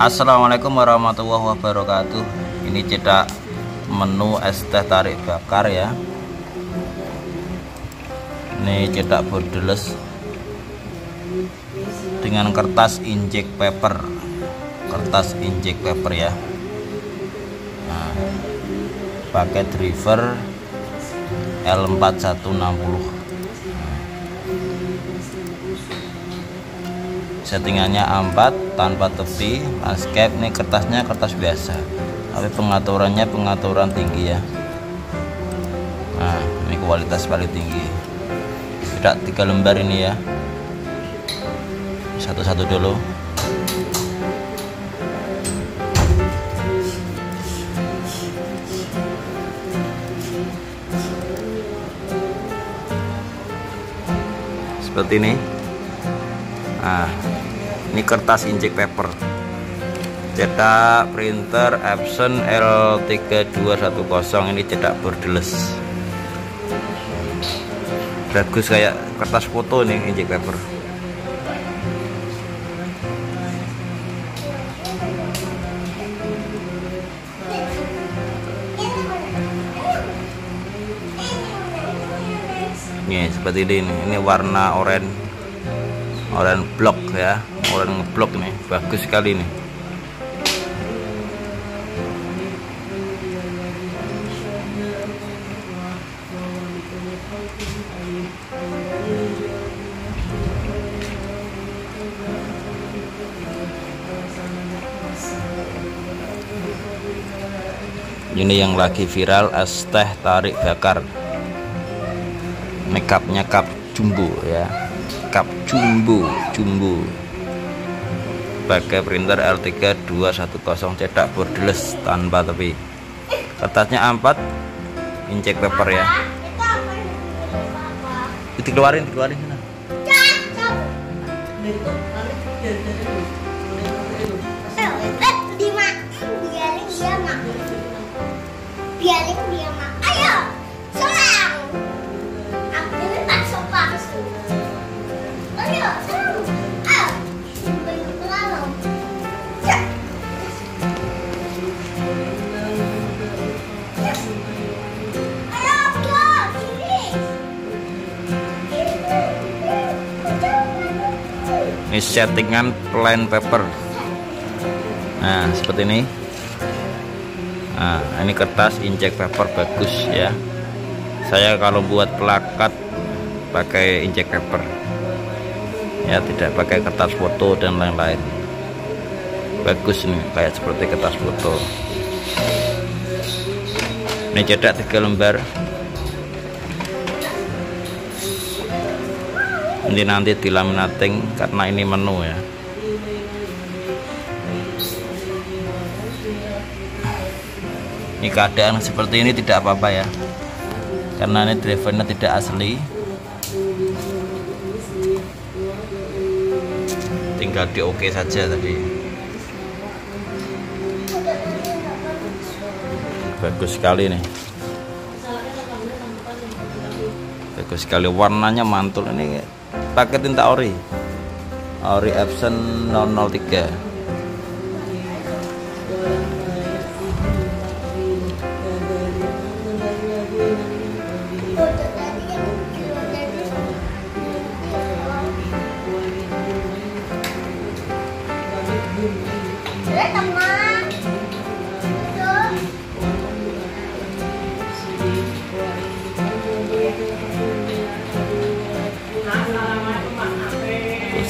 Assalamualaikum warahmatullahi wabarakatuh. Ini cetak menu es teh tarik bakar ya. Ini cetak borderless Dengan kertas injek paper. Kertas injek paper ya. Nah, Pakai driver L4160 settingannya A4 tanpa tepi landscape ini kertasnya kertas biasa. Tapi pengaturannya pengaturan tinggi ya. Nah ini kualitas paling tinggi. Tidak tiga lembar ini ya. Satu-satu dulu. Seperti ini nah ini kertas injek paper. Cetak printer Epson L3210 ini cetak borderless. Bagus kayak kertas foto nih injek paper. Nih seperti ini ini warna oranye orang blok ya. Orang ngeblok nih bagus sekali nih ini yang lagi viral es teh tarik bakar. Makeupnya cup jumbo ya cup jumbo jumbo. Pakai printer L3210 cetak borderless tanpa tepi. Kertasnya A4 injek paper ya. Dikeluarin dikeluarin. Biarin dia mak. Ayo ini settingan plain paper. Nah seperti ini. Nah ini kertas injek paper bagus ya. Saya kalau buat plakat pakai injek paper. Ya tidak pakai kertas foto dan lain-lain. Bagus nih kayak seperti kertas foto. Ini cetak tiga lembar ini nanti dilaminating karena ini menu ya. Ini keadaan seperti ini tidak apa-apa ya. Karena ini drivernya tidak asli. Tinggal di oke saja tadi. Bagus sekali nih. Bagus sekali. Warnanya mantul. Ini pakai tinta ori? Ori Epson 003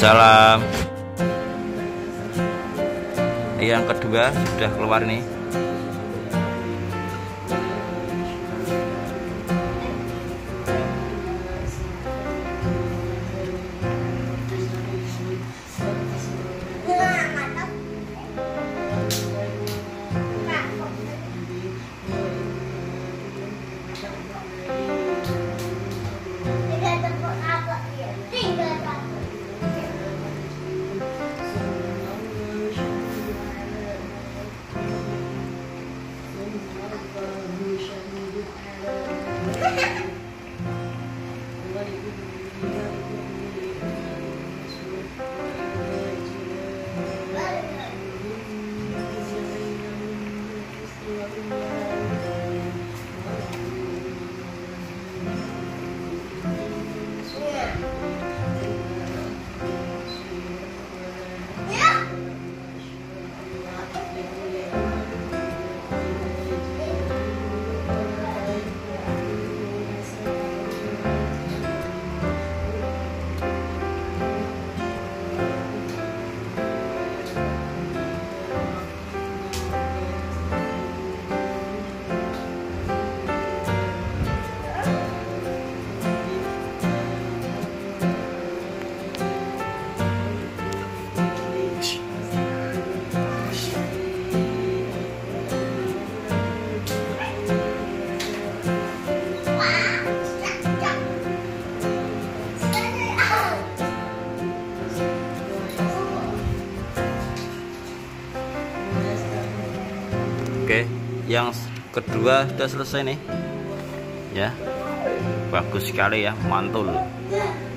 Salam. Yang kedua sudah keluar nih. Ha ha ha! Yang kedua sudah selesai nih. Ya. Bagus sekali ya mantul.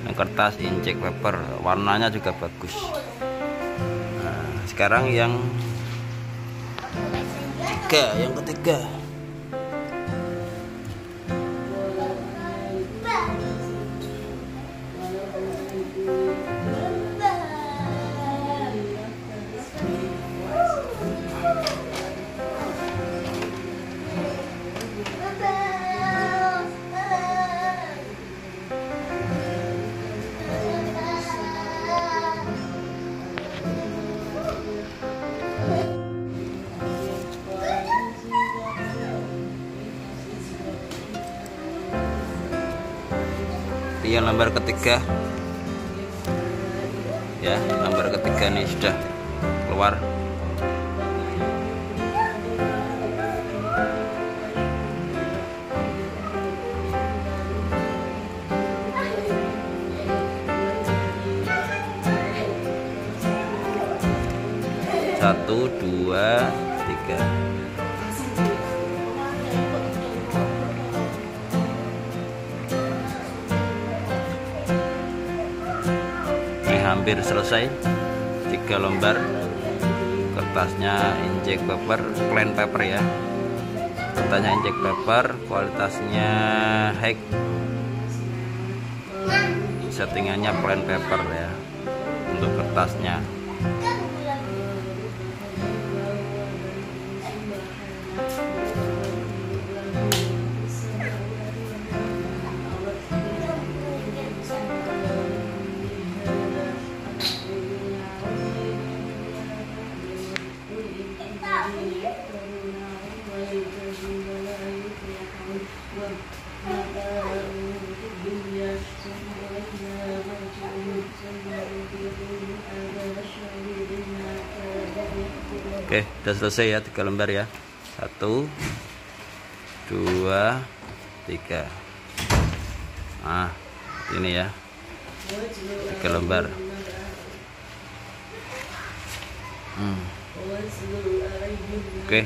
Yang kertas injek paper warnanya juga bagus. Nah, sekarang yang ketiga yang ketiga yang lembar ketiga. Ya lembar ketiga nih sudah keluar satu dua tiga. Ini hampir selesai. Tiga lembar. Kertasnya injek paper plain paper ya. Kertasnya injek paper kualitasnya high. Settingannya plain paper ya untuk kertasnya Oke, sudah selesai ya tiga lembar ya. Satu, dua, tiga. Nah, ini ya. Tiga lembar. Hmm. Oke. Okay.